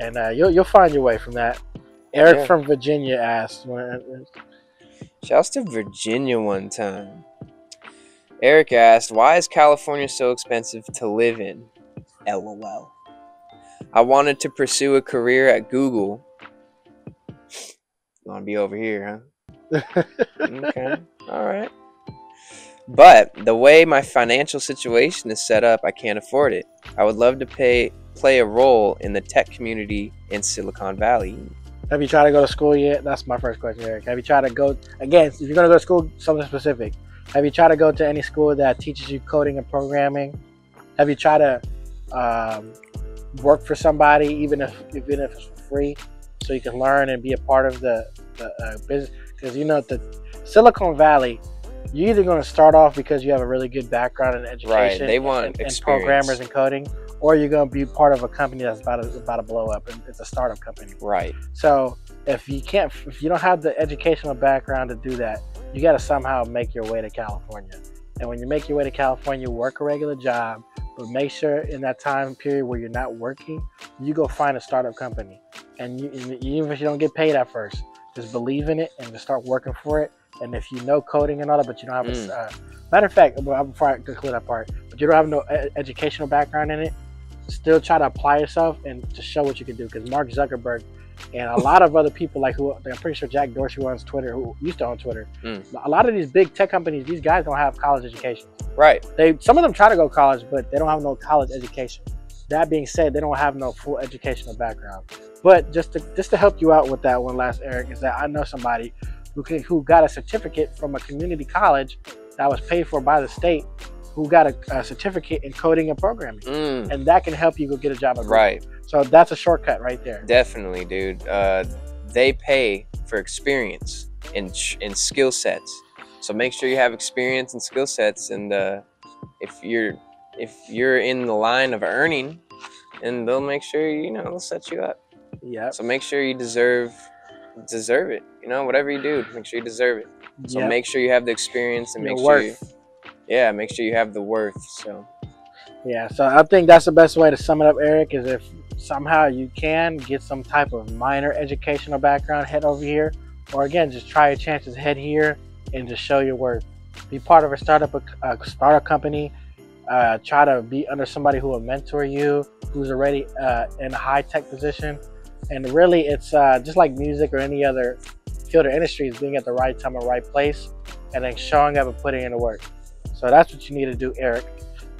and uh, you'll you'll find your way from that. Eric Yeah. from Virginia asked. Shouts to Virginia one time. Eric asked, "Why is California so expensive to live in?" LOL. I wanted to pursue a career at Google. You want to be over here, huh? okay. All right. But the way my financial situation is set up, I can't afford it. I would love to pay play a role in the tech community in Silicon Valley. Have you tried to go to school yet? That's my first question, Eric. Have you tried to go again? If you're gonna go to school, something specific. Have you tried to go to any school that teaches you coding and programming? Have you tried to um, work for somebody, even if even if it's for free, so you can learn and be a part of the, the uh, business? Because you know the Silicon Valley, you're either going to start off because you have a really good background in education, Right, they want and, and programmers and coding, or you're going to be part of a company that's about to, about to blow up, and it's a startup company. Right. So if you can't, if you don't have the educational background to do that, you got to somehow make your way to California. And when you make your way to California, work a regular job, but make sure in that time period where you're not working, you go find a startup company. And you, and even if you don't get paid at first, just believe in it and just start working for it. And if you know coding and all that, but you don't have Mm. a uh, matter of fact, before I conclude that part, but you don't have no educational background in it, still try to apply yourself and to show what you can do. Because Mark Zuckerberg and a lot of other people, like who I'm pretty sure Jack Dorsey runs Twitter, who used to own Twitter. Mm. A lot of these big tech companies, these guys don't have college education. Right. They some of them try to go to college, but they don't have no college education. That being said, they don't have no full educational background. But just to just to help you out with that one last, Eric, is that I know somebody who can, who got a certificate from a community college that was paid for by the state, who got a, a certificate in coding and programming, Mm, and that can help you go get a job. Right. So that's a shortcut right there. Definitely, dude. Uh, they pay for experience and and skill sets. So make sure you have experience and skill sets. And uh, if you're if you're in the line of earning, and they'll make sure you know they'll set you up. Yep. So make sure you deserve deserve it. You know, whatever you do, make sure you deserve it. So Yep. make sure you have the experience and Your make sure you, worth. Yeah, make sure you have the worth. So Yeah, so I think that's the best way to sum it up, Eric, is if somehow you can get some type of minor educational background, head over here. Or again, just try your chances, head here and just show your worth. Be part of a startup, a startup company. Uh, try to be under somebody who will mentor you, who's already uh, in a high tech position. And really, it's uh, just like music or any other field or industry, is being at the right time and right place, and then showing up and putting in the work. So that's what you need to do, Eric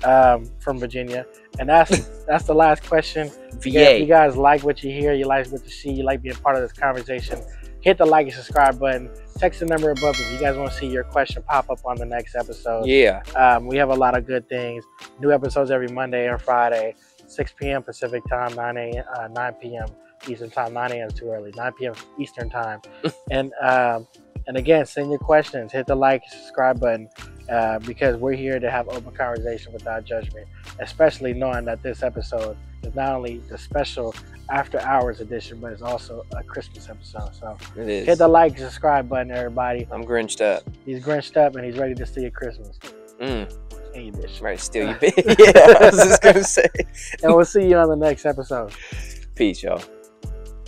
um, from Virginia. And that's that's the last question. Again, if you guys like what you hear, you like what you see, you like being part of this conversation, hit the like and subscribe button. Text the number above if you guys want to see your question pop up on the next episode. Yeah. Um, we have a lot of good things. New episodes every Monday and Friday, 6 p.m. Pacific time, 9 a.m. Uh, 9 p.m. Eastern time. 9 a.m. is too early. 9 p.m. Eastern time. and um, and again, send your questions. Hit the like, and subscribe button uh, because we're here to have open conversation without judgment. Especially knowing that this episode is not only the special after hours edition, but it's also a Christmas episode. So hit the like, subscribe button, everybody. I'm grinched up. He's grinched up and he's ready to steal Christmas. Mm, And you bitch. right, steal your bit. yeah, I was just gonna say. and we'll see you on the next episode. Peace, y'all.